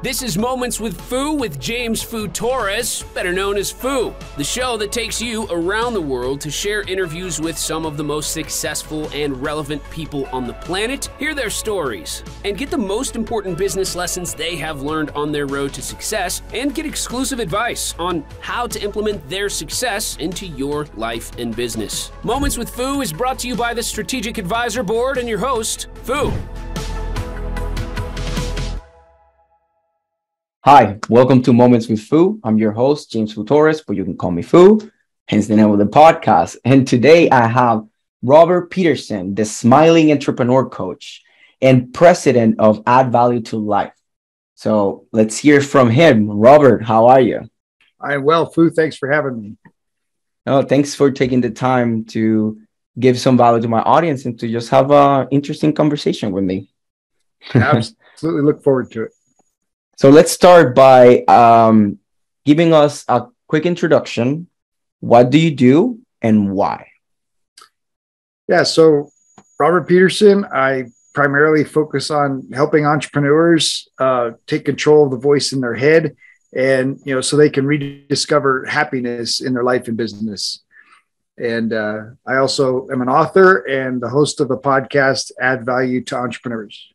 This is Moments with Foo with James Foo Torres, better known as Foo, the show that takes you around the world to share interviews with some of the most successful and relevant people on the planet, hear their stories, and get the most important business lessons they have learned on their road to success, and get exclusive advice on how to implement their success into your life and business. Moments with Foo is brought to you by the Strategic Advisor Board and your host, Foo. Hi, welcome to Moments with Foo. I'm your host, James Foo Torres, but you can call me Foo, hence the name of the podcast. And today I have Robert Peterson, the smiling entrepreneur coach and president of Add Value to Life. So let's hear from him. Robert, how are you? I'm well, Foo. Thanks for having me. Oh, thanks for taking the time to give some value to my audience and to just have an interesting conversation with me. Absolutely look forward to it. So let's start by um, giving us a quick introduction. What do you do and why? Yeah, so Robert Peterson, I primarily focus on helping entrepreneurs uh, take control of the voice in their head and you know so they can rediscover happiness in their life and business and uh, i also am an author and the host of the podcast add value to entrepreneurs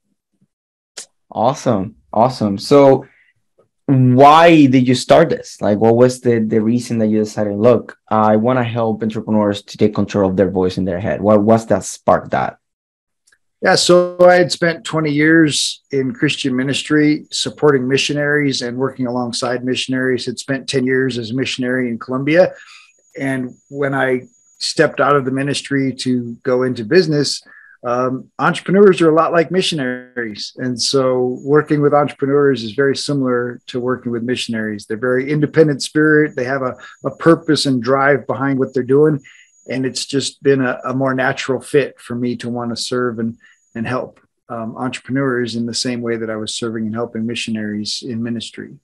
awesome Awesome. So why did you start this? Like what was the the reason that you decided, look, I want to help entrepreneurs to take control of their voice in their head? What was that spark that? Yeah, so I had spent 20 years in Christian ministry supporting missionaries and working alongside missionaries. Had spent 10 years as a missionary in Colombia. And when I stepped out of the ministry to go into business, um, entrepreneurs are a lot like missionaries. And so working with entrepreneurs is very similar to working with missionaries. They're very independent spirit. They have a, a purpose and drive behind what they're doing. And it's just been a, a more natural fit for me to want to serve and, and help um, entrepreneurs in the same way that I was serving and helping missionaries in ministry.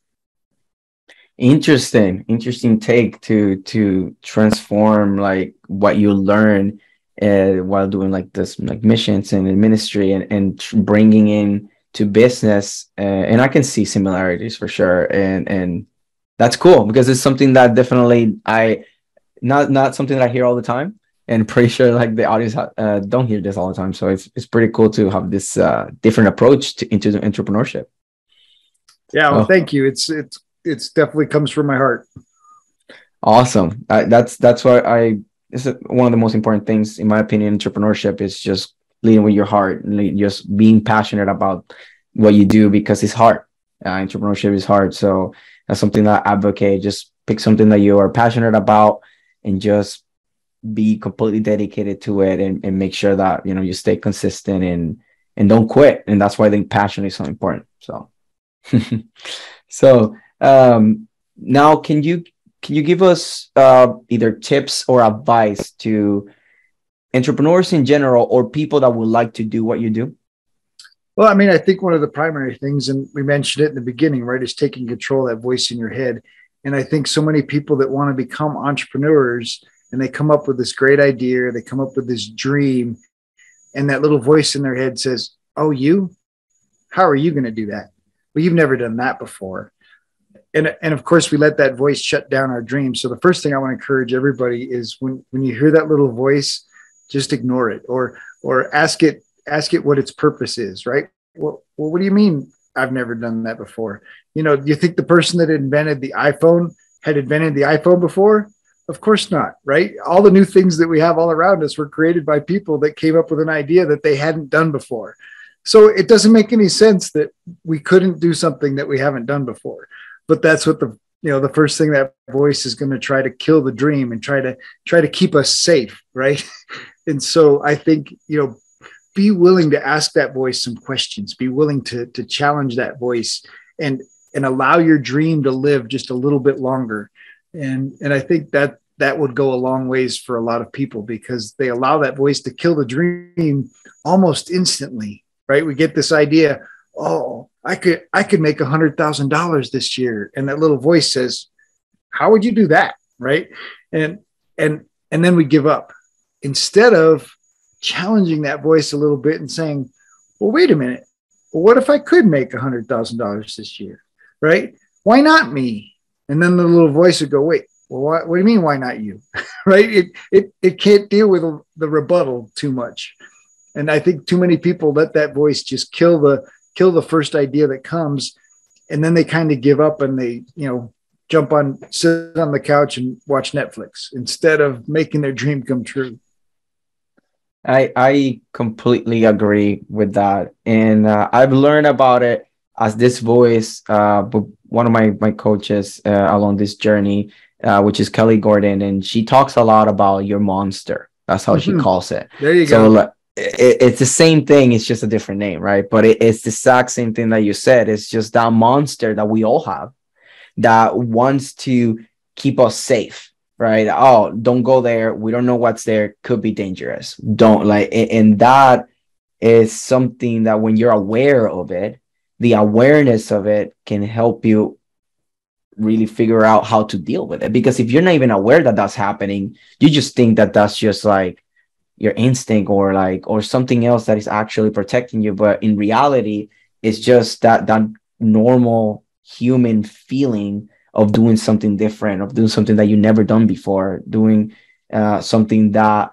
Interesting, interesting take to to transform like what you learn uh, while doing like this like missions and ministry and, and bringing in to business uh, and i can see similarities for sure and and that's cool because it's something that definitely i not not something that i hear all the time and pretty sure like the audience uh, don't hear this all the time. So it's, it's pretty cool to have this uh, different approach to into the entrepreneurship. Yeah well oh. thank you. It's it's it's definitely comes from my heart. Awesome. That's that's why i this is one of the most important things in my opinion entrepreneurship is just leading with your heart and just being passionate about what you do because it's hard. Uh, entrepreneurship is hard. So that's something that I advocate. Just pick something that you are passionate about and just be completely dedicated to it and, and make sure that you know you stay consistent and and don't quit. And that's why I think passion is so important. So so um now can you can you give us uh, either tips or advice to entrepreneurs in general or people that would like to do what you do? Well, I mean, I think one of the primary things, and we mentioned it in the beginning, right, is taking control of that voice in your head. And I think so many people that want to become entrepreneurs and they come up with this great idea, they come up with this dream, and that little voice in their head says, Oh, you? How are you going to do that? Well, you've never done that before and and of course we let that voice shut down our dreams. So the first thing i want to encourage everybody is when when you hear that little voice just ignore it or or ask it ask it what its purpose is right? Well, well what do you mean i've never done that before? You know do you think the person that invented the iphone had invented the iphone before? Of course not right? All the new things that we have all around us were created by people that came up with an idea that they hadn't done before. So it doesn't make any sense that we couldn't do something that we haven't done before but that's what the you know the first thing that voice is going to try to kill the dream and try to try to keep us safe right? And so i think you know be willing to ask that voice some questions. Be willing to to challenge that voice and and allow your dream to live just a little bit longer. And and i think that that would go a long ways for a lot of people because they allow that voice to kill the dream almost instantly right? We get this idea oh I could I could make a hundred thousand dollars this year. And that little voice says, How would you do that? Right. And and and then we give up instead of challenging that voice a little bit and saying, Well, wait a minute. Well, what if I could make a hundred thousand dollars this year? right? Why not me? And then the little voice would go, wait, well, what, what do you mean? Why not you? right? It, it, it can't deal with the rebuttal too much. And I think too many people let that voice just kill the, kill the first idea that comes. And then they kind of give up and they, you know, jump on, sit on the couch and watch Netflix instead of making their dream come true. I I completely agree with that, and uh, I've learned about it as this voice. Uh, one of my my coaches uh, along this journey, uh, which is Kelly Gordon, and she talks a lot about your monster. That's how mm-hmm. she calls it. There you so, go. It, it's the same thing. It's just a different name, right? But it, it's the exact same thing that you said. It's just that monster that we all have that wants to keep us safe right oh don't go there we don't know what's there could be dangerous don't like and that is something that when you're aware of it the awareness of it can help you really figure out how to deal with it because if you're not even aware that that's happening you just think that that's just like your instinct or like or something else that is actually protecting you but in reality it's just that that normal human feeling of doing something different, of doing something that you never done before, doing uh, something that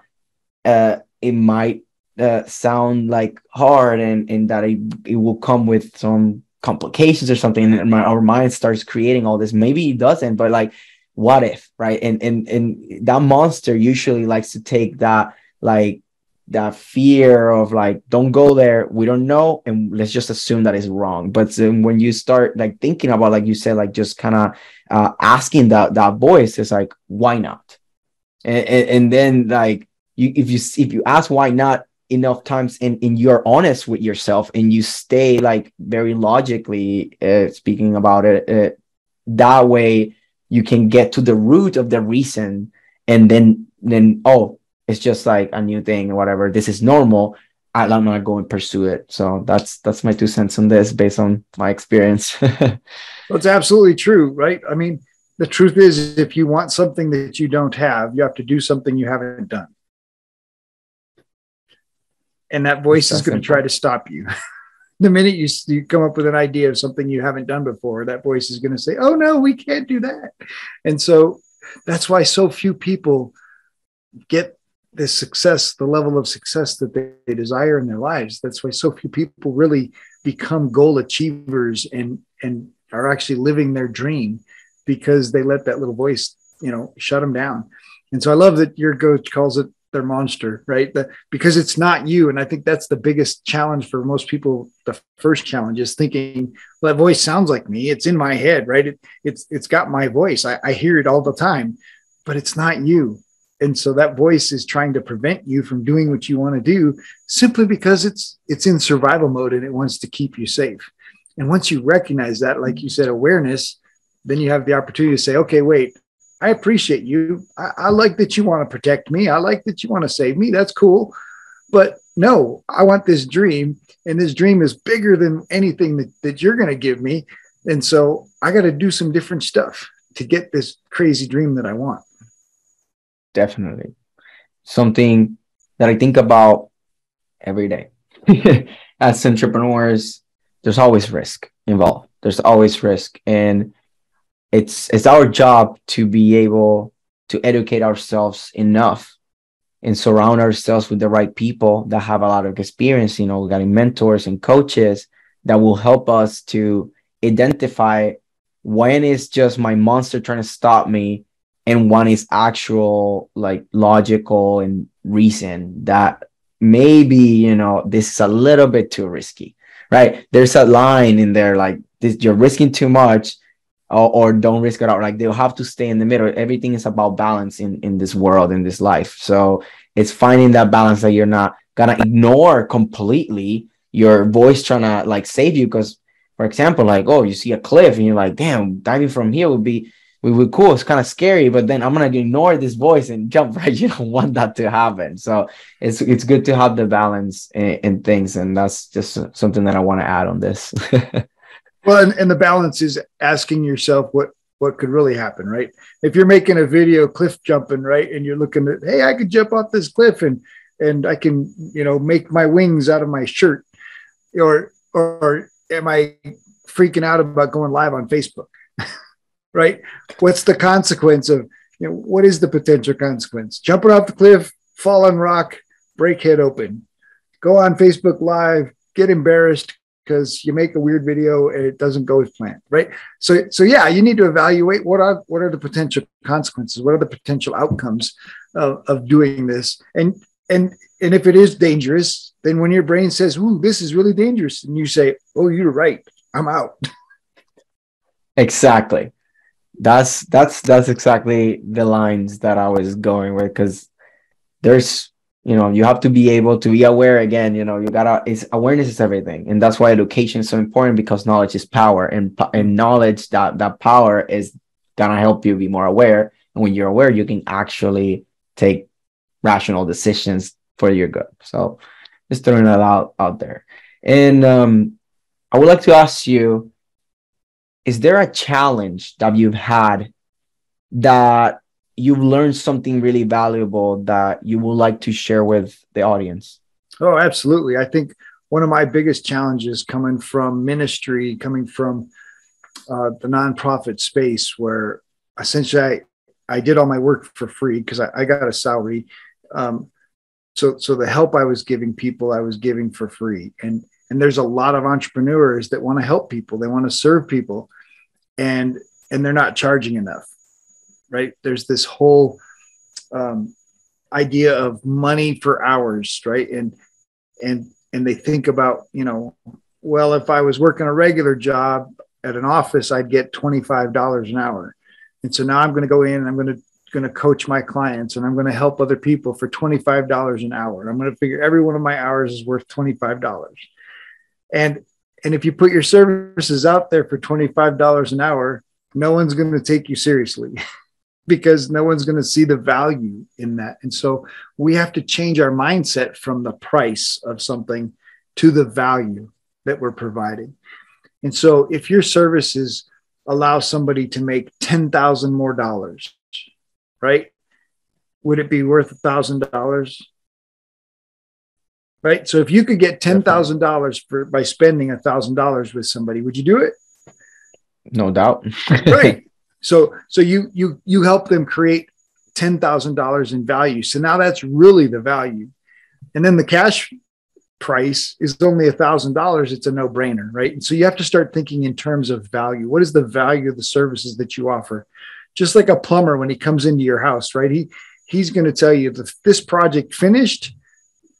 uh, it might uh, sound like hard and, and that it, it will come with some complications or something and my, our mind starts creating all this. Maybe it doesn't but like what if right? And and and that monster usually likes to take that like that fear of like don't go there we don't know and let's just assume that is wrong. But when you start like thinking about like you said like just kind of uh, asking that that voice is like why not? And, and, and then like you if you if you ask why not enough times and, and you're honest with yourself and you stay like very logically uh, speaking about it uh, that way you can get to the root of the reason and then then oh it's just like a new thing or whatever. This is normal. I'm not going to pursue it. So that's that's my two cents on this based on my experience. well, it's absolutely true, right? I mean, the truth is, if you want something that you don't have, you have to do something you haven't done. And that voice that's is going to try to stop you. the minute you, you come up with an idea of something you haven't done before, that voice is going to say, Oh, no, we can't do that. And so that's why so few people get the success, the level of success that they, they desire in their lives. That's why so few people really become goal achievers and and are actually living their dream because they let that little voice, you know, shut them down. And so I love that your coach calls it their monster, right? The, because it's not you. And I think that's the biggest challenge for most people. The first challenge is thinking, well, that voice sounds like me. It's in my head, right? It, it's it's got my voice. I, I hear it all the time, but it's not you and so that voice is trying to prevent you from doing what you want to do simply because it's it's in survival mode and it wants to keep you safe. And once you recognize that like you said awareness then you have the opportunity to say okay wait i appreciate you. I, I like that you want to protect me. I like that you want to save me. That's cool. But no i want this dream and this dream is bigger than anything that, that you're going to give me. And so i got to do some different stuff to get this crazy dream that i want definitely something that I think about every day. As entrepreneurs, there's always risk involved. There's always risk, and it's it's our job to be able to educate ourselves enough and surround ourselves with the right people that have a lot of experience. You know, we got mentors and coaches that will help us to identify when is just my monster trying to stop me and one is actual like logical and reason that maybe you know this is a little bit too risky right? There's a line in there like this you're risking too much or, or don't risk it out like they'll have to stay in the middle. Everything is about balance in in this world in this life. So it's finding that balance that you're not gonna ignore completely your voice trying to like save you. Because for example like oh you see a cliff and you're like damn diving from here would be we were cool. It's kind of scary, but then I'm gonna ignore this voice and jump right. You don't want that to happen. So it's it's good to have the balance in, in things, and that's just something that I want to add on this. well, and, and the balance is asking yourself what what could really happen, right? If you're making a video cliff jumping, right, and you're looking at, hey, I could jump off this cliff and and I can, you know, make my wings out of my shirt, or or am I freaking out about going live on Facebook, right? What's the consequence of, you know, what is the potential consequence? Jumping off the cliff, fall on rock, break head open, go on Facebook Live, get embarrassed because you make a weird video and it doesn't go as planned, right? So, so yeah, you need to evaluate what are what are the potential consequences, what are the potential outcomes of, of doing this, and and and if it is dangerous, then when your brain says, "Ooh, this is really dangerous," and you say, "Oh, you're right, I'm out." Exactly. That's that's that's exactly the lines that I was going with because there's you know you have to be able to be aware again you know you gotta it's awareness is everything. And that's why education is so important because knowledge is power and and knowledge that that power is gonna help you be more aware. And when you're aware you can actually take rational decisions for your good. So just throwing that out out there. And um i would like to ask you is there a challenge that you've had that you've learned something really valuable that you would like to share with the audience? Oh, absolutely. I think one of my biggest challenges coming from ministry, coming from uh, the nonprofit space, where essentially I, I did all my work for free because I, I, got a salary. Um, so, so the help I was giving people, I was giving for free. And and there's a lot of entrepreneurs that want to help people, they want to serve people, and and they're not charging enough right? There's this whole um, idea of money for hours, right? And and and they think about, you know, well, if I was working a regular job at an office, I'd get twenty five dollars an hour, and so now I'm going to go in and I'm going to going to coach my clients and I'm going to help other people for $25 an hour. I'm going to figure every one of my hours is worth $25. And and if you put your services out there for $25 an hour, no one's going to take you seriously. because no one's going to see the value in that. And so we have to change our mindset from the price of something to the value that we're providing. And so if your services allow somebody to make 10,000 more dollars, right? Would it be worth a thousand dollars? Right. So if you could get ten thousand dollars for by spending a thousand dollars with somebody, would you do it? No doubt. right. So so you you you help them create ten thousand dollars in value. So now that's really the value, and then the cash price is only a thousand dollars. It's a no brainer, right? And so you have to start thinking in terms of value. What is the value of the services that you offer? Just like a plumber when he comes into your house, right? He he's going to tell you if this project finished,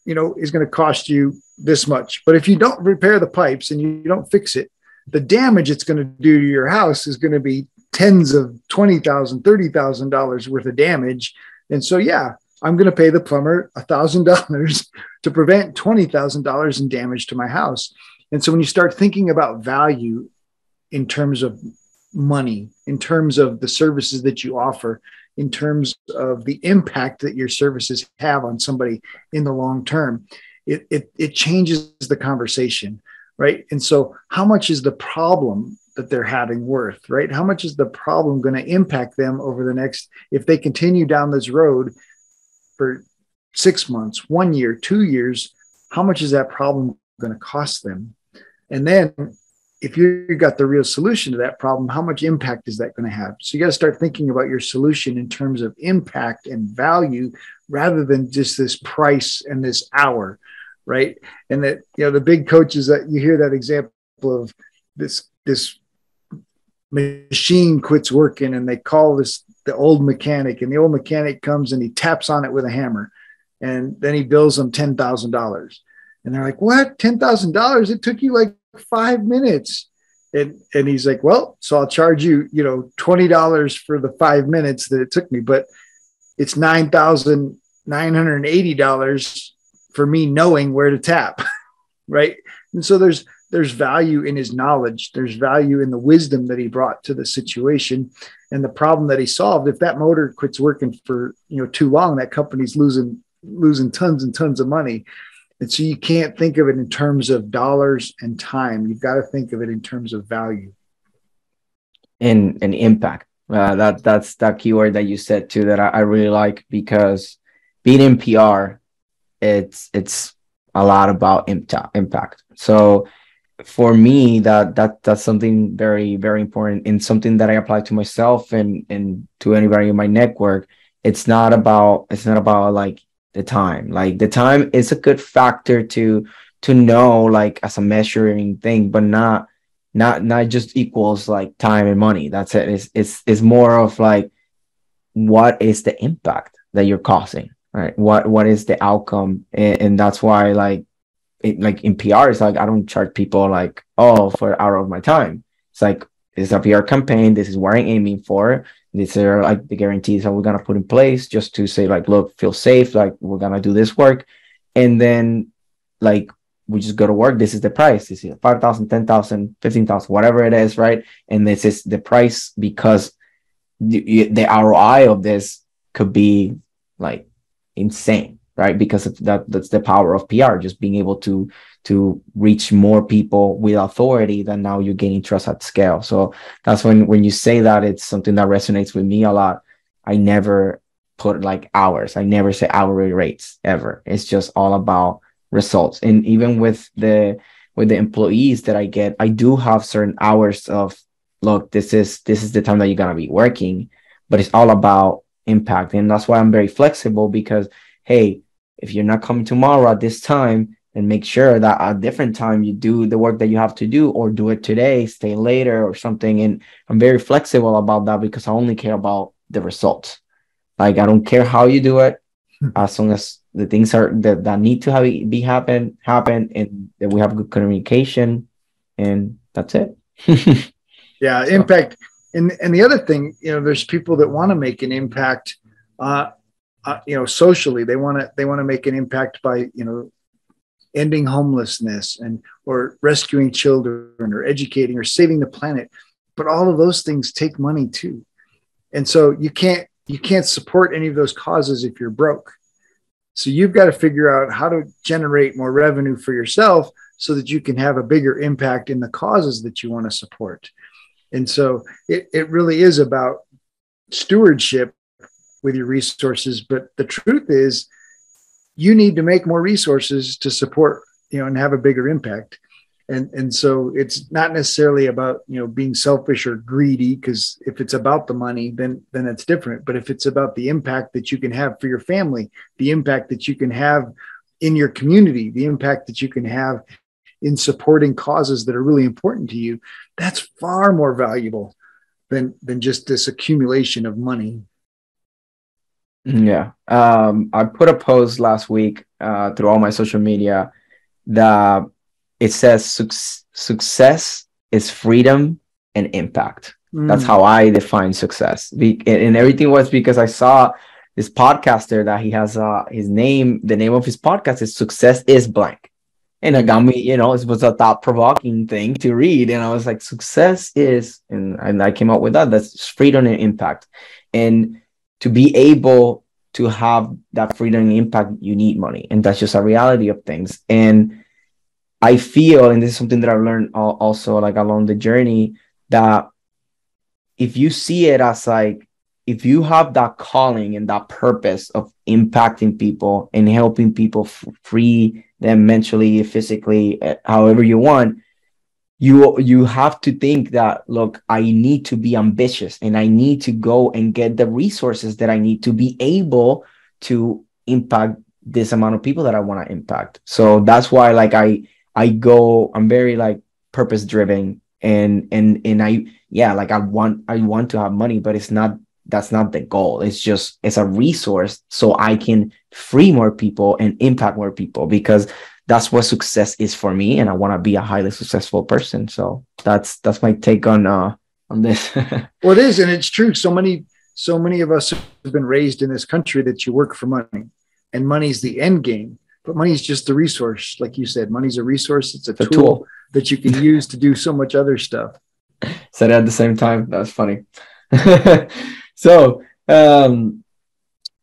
you know, is going to cost you this much. But if you don't repair the pipes and you don't fix it, the damage it's going to do to your house is going to be tens of twenty thousand, thirty thousand dollars worth of damage. And so, yeah, I'm going to pay the plumber a thousand dollars to prevent twenty thousand dollars in damage to my house. And so, when you start thinking about value in terms of money, in terms of the services that you offer, in terms of the impact that your services have on somebody in the long term, it, it, it changes the conversation, right? And so, how much is the problem that they're having worth, right? How much is the problem going to impact them over the next, if they continue down this road for six months, one year, two years, how much is that problem going to cost them? And then if you've got the real solution to that problem, how much impact is that going to have? So you got to start thinking about your solution in terms of impact and value rather than just this price and this hour, right? And that, you know, the big coaches that you hear that example of this, this machine quits working and they call this the old mechanic and the old mechanic comes and he taps on it with a hammer and then he bills them $10,000 and they're like what $10,000 it took you like 5 minutes. And and he's like well so I'll charge you you know $20 for the 5 minutes that it took me but it's $9,980 for me knowing where to tap right? And so there's there's value in his knowledge. There's value in the wisdom that he brought to the situation. And the problem that he solved if that motor quits working for you know too long that company's losing losing tons and tons of money and so you can't think of it in terms of dollars and time. You've got to think of it in terms of value. And and impact. Uh, that that's that keyword that you said too that I, I really like because being in pr it's it's a lot about impact impact. So for me that that that's something very very important and something that i apply to myself and and to anybody in my network. It's not about it's not about like the time. Like the time is a good factor to to know like as a measuring thing but not not not just equals like time and money. That's it. It's it's, it's more of like what is the impact that you're causing right? What what is the outcome? And, and that's why like it, like in PR, it's like I don't charge people like oh for an hour of my time. It's like it's a PR campaign. This is what I'm aiming for. These are like the guarantees that we're gonna put in place just to say like, look, feel safe. Like we're gonna do this work, and then like we just go to work. This is the price. This is 5,000, 10,000, 15,000, whatever it is, right? And this is the price because the, the ROI of this could be like insane right? Because that that's the power of pr just being able to to reach more people with authority then now you're gaining trust at scale. So that's when when you say that it's something that resonates with me a lot. I never put like hours. I never say hourly rates ever. It's just all about results. And even with the with the employees that i get i do have certain hours of look this is this is the time that you're going to be working but it's all about impact. And that's why i'm very flexible because hey if you're not coming tomorrow at this time, then make sure that at a different time you do the work that you have to do or do it today, stay later or something. And I'm very flexible about that because I only care about the results. Like I don't care how you do it, hmm. as long as the things are that, that need to have be happen happen and that we have good communication and that's it. yeah, so. impact. And and the other thing, you know, there's people that want to make an impact uh, uh, you know socially they want to they want to make an impact by you know ending homelessness and or rescuing children or educating or saving the planet. But all of those things take money too. And so you can't you can't support any of those causes if you're broke. So you've got to figure out how to generate more revenue for yourself so that you can have a bigger impact in the causes that you want to support. And so it, it really is about stewardship with your resources. But the truth is, you need to make more resources to support, you know, and have a bigger impact. And and so it's not necessarily about you know being selfish or greedy because if it's about the money, then then it's different. But if it's about the impact that you can have for your family, the impact that you can have in your community, the impact that you can have in supporting causes that are really important to you, that's far more valuable than than just this accumulation of money. Yeah. Um, I put a post last week uh, through all my social media that it says su- success is freedom and impact. Mm. That's how I define success. Be- and everything was because I saw this podcaster that he has uh, his name, the name of his podcast is Success is Blank. And it got me, you know, it was a thought provoking thing to read. And I was like, success is, and, and I came up with that. That's freedom and impact. And to be able to have that freedom and impact, you need money. And that's just a reality of things. And I feel, and this is something that I've learned also like along the journey, that if you see it as like, if you have that calling and that purpose of impacting people and helping people free them mentally, physically, eh, however you want, you you have to think that look i need to be ambitious and i need to go and get the resources that i need to be able to impact this amount of people that i want to impact. So that's why like i i go i'm very like purpose driven and and and i yeah like i want i want to have money but it's not that's not the goal. It's just it's a resource so i can free more people and impact more people because that's what success is for me and i want to be a highly successful person. So that's that's my take on uh on this. Well it is and it's true. So many so many of us have been raised in this country that you work for money and money's the end game but money's just the resource. Like you said money's a resource. It's a, tool, tool, that you can use to do so much other stuff. Said at the same time. That was funny. So um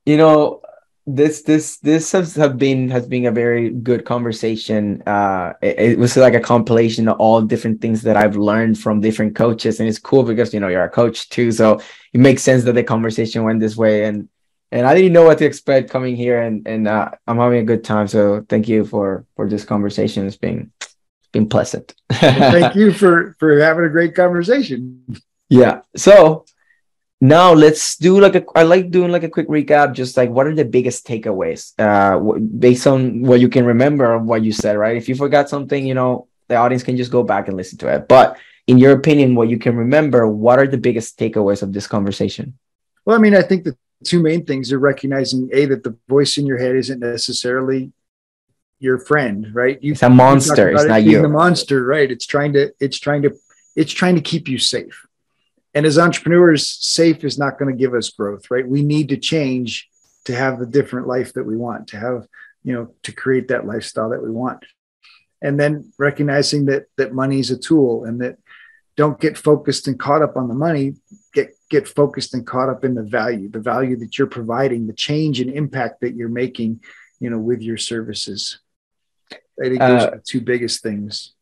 you know this this this has have been has been a very good conversation uh it, it, was like a compilation of all different things that i've learned from different coaches and it's cool because you know you're a coach too so it makes sense that the conversation went this way and and i didn't know what to expect coming here and and uh, i'm having a good time so thank you for for this conversation it's been been pleasant. well, thank you for for having a great conversation. Yeah. So now let's do like a. I like doing like a quick recap. Just like what are the biggest takeaways, uh, based on what you can remember of what you said. Right. If you forgot something, you know, the audience can just go back and listen to it. But in your opinion, what you can remember, what are the biggest takeaways of this conversation? Well, I mean, I think the two main things are recognizing a that the voice in your head isn't necessarily your friend, right? You, it's a monster. It's not you. The monster, right? It's trying to. It's trying to. It's trying to keep you safe. And as entrepreneurs, safe is not going to give us growth, right? We need to change to have the different life that we want, to have, you know, to create that lifestyle that we want. And then recognizing that that money is a tool and that don't get focused and caught up on the money, get get focused and caught up in the value, the value that you're providing, the change and impact that you're making, you know, with your services. I think those uh, are the two biggest things.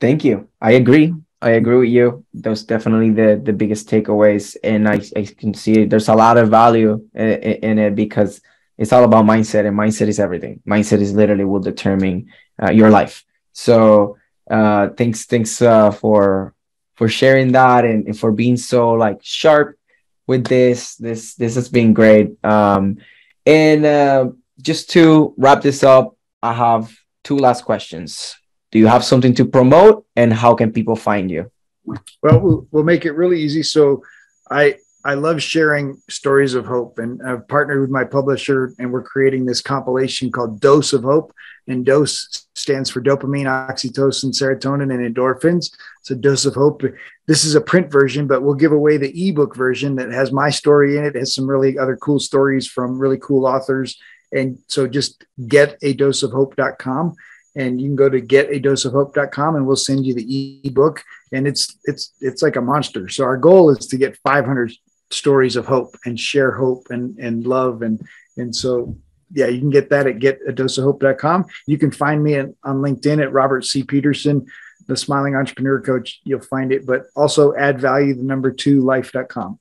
Thank you. I agree. I agree with you. Those definitely the the biggest takeaways, and I I can see there's a lot of value in, in it because it's all about mindset, and mindset is everything. Mindset is literally will determine uh, your life. So uh, thanks thanks uh, for for sharing that and, and for being so like sharp with this. This this has been great. Um, and uh, just to wrap this up, I have two last questions. Do you have something to promote, and how can people find you? Well, we'll, make it really easy. So, I I love sharing stories of hope, and I've partnered with my publisher, and we're creating this compilation called Dose of Hope. And dose stands for dopamine, oxytocin, serotonin, and endorphins. So, Dose of Hope. This is a print version, but we'll give away the ebook version that has my story in it. it has some really other cool stories from really cool authors. And so, just get a dose of hope.com and you can go to getadoseofhope.com and we'll send you the ebook. And it's it's it's like a monster. So our goal is to get 500 stories of hope and share hope and and love. And and so yeah you can get that at getadoseofhope.com you can find me on linkedin at robert c. Peterson the smiling entrepreneur coach. You'll find it but also add value the number two life.com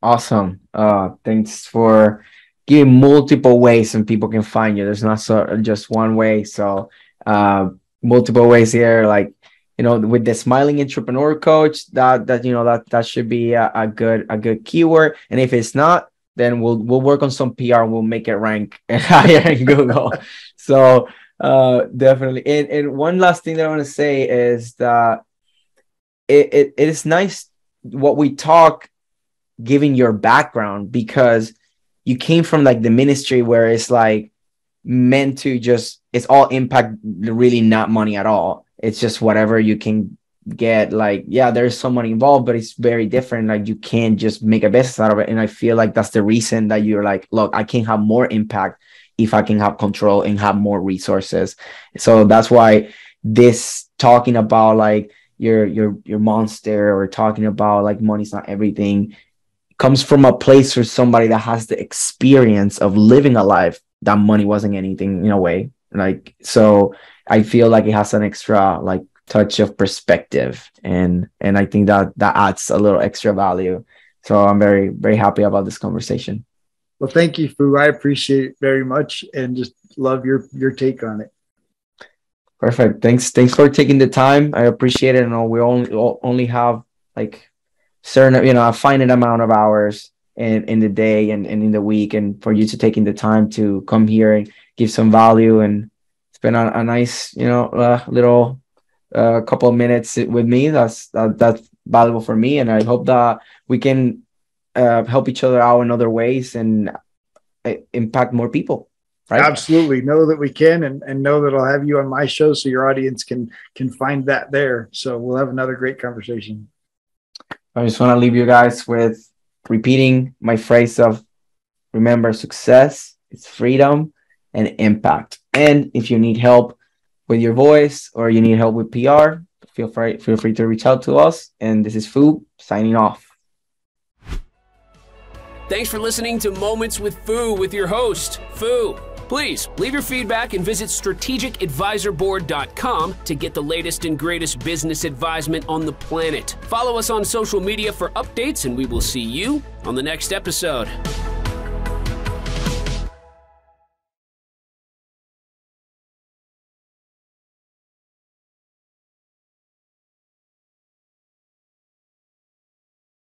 awesome. Uh thanks for give multiple ways and people can find you. There's not so just one way. So uh, multiple ways here, like you know, with the smiling entrepreneur coach, that that you know that that should be a, a good a good keyword. And if it's not, then we'll we'll work on some PR and we'll make it rank higher in Google. so uh, definitely. And and one last thing that I want to say is that it, it, it is nice what we talk giving your background because you came from like the ministry where it's like meant to just it's all impact really not money at all. It's just whatever you can get like yeah there's some money involved but it's very different. Like you can't just make a business out of it. And i feel like that's the reason that you're like look i can have more impact if i can have control and have more resources. So that's why this talking about like your your your monster or talking about like money's not everything comes from a place for somebody that has the experience of living a life that money wasn't anything in a way. Like so i feel like it has an extra like touch of perspective and and i think that that adds a little extra value. So i'm very very happy about this conversation. Well thank you foo. I appreciate it very much and just love your your take on it. Perfect. Thanks thanks for taking the time. I appreciate it. And we only only have like certain you know a finite amount of hours in in the day and, and in the week and for you to taking the time to come here and give some value and spend a, a nice you know uh, little uh, couple of minutes with me that's that, that's valuable for me. And i hope that we can uh, help each other out in other ways and uh, impact more people right? Absolutely. Know that we can and, and know that i'll have you on my show so your audience can can find that there. So we'll have another great conversation I just want to leave you guys with repeating my phrase of remember success is freedom and impact. And if you need help with your voice or you need help with PR, feel free feel free to reach out to us. And this is Foo signing off. Thanks for listening to Moments with Foo with your host, Foo. Please leave your feedback and visit strategicadvisorboard.com to get the latest and greatest business advisement on the planet. Follow us on social media for updates, and we will see you on the next episode.